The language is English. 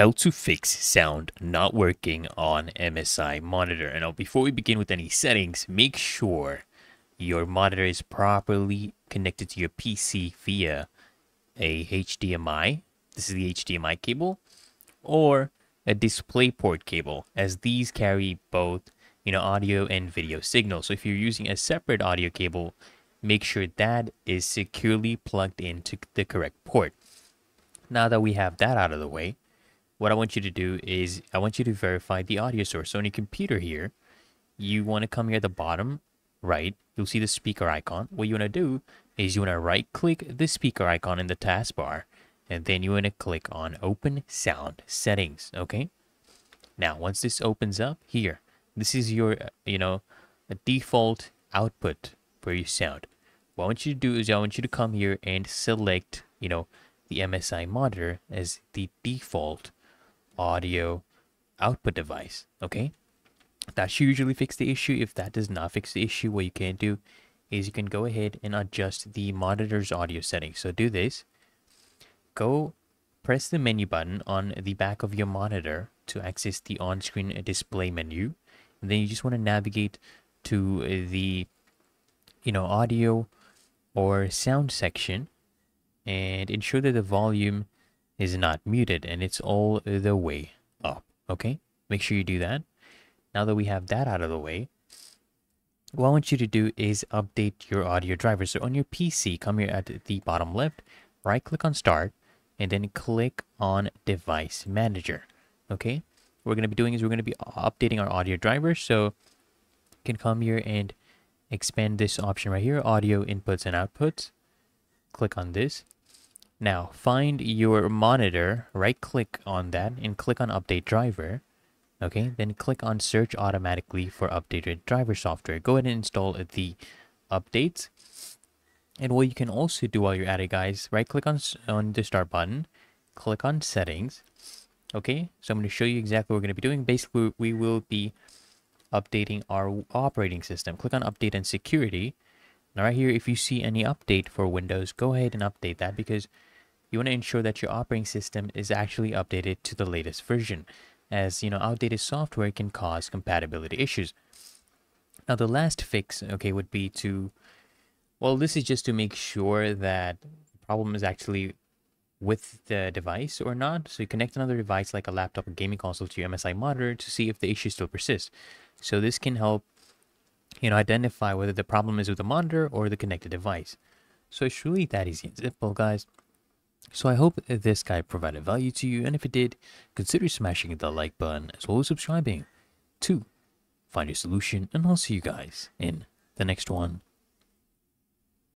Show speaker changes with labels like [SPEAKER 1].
[SPEAKER 1] how to fix sound not working on MSI monitor. And now before we begin with any settings, make sure your monitor is properly connected to your PC via a HDMI. This is the HDMI cable or a DisplayPort cable as these carry both you know audio and video signal. So if you're using a separate audio cable, make sure that is securely plugged into the correct port. Now that we have that out of the way, what I want you to do is I want you to verify the audio source. So on your computer here, you want to come here at the bottom right, you'll see the speaker icon. What you want to do is you want to right click the speaker icon in the taskbar and then you want to click on open sound settings, okay? Now, once this opens up here, this is your, uh, you know, default output for your sound. What I want you to do is I want you to come here and select, you know, the MSI monitor as the default audio output device, okay? That should usually fix the issue. If that does not fix the issue, what you can do is you can go ahead and adjust the monitor's audio settings. So do this. Go press the menu button on the back of your monitor to access the on-screen display menu. And then you just want to navigate to the, you know, audio or sound section and ensure that the volume is not muted and it's all the way up. Okay, make sure you do that. Now that we have that out of the way, what I want you to do is update your audio driver. So on your PC, come here at the bottom left, right click on start, and then click on device manager. Okay, what we're going to be doing is we're going to be updating our audio driver. So you can come here and expand this option right here, audio inputs and outputs. Click on this now, find your monitor, right click on that and click on update driver. Okay, then click on search automatically for updated driver software. Go ahead and install the updates. And what you can also do while you're at it, guys, right click on, on the start button, click on settings. Okay, so I'm going to show you exactly what we're going to be doing. Basically, we will be updating our operating system. Click on update and security. Now right here, if you see any update for Windows, go ahead and update that because you want to ensure that your operating system is actually updated to the latest version as you know outdated software can cause compatibility issues. Now the last fix okay would be to well this is just to make sure that the problem is actually with the device or not. So you connect another device like a laptop or gaming console to your msi monitor to see if the issue still persists. So this can help you know identify whether the problem is with the monitor or the connected device. So it's really that easy and simple guys so I hope this guide provided value to you, and if it did, consider smashing the like button as well as subscribing to find your solution, and I'll see you guys in the next one.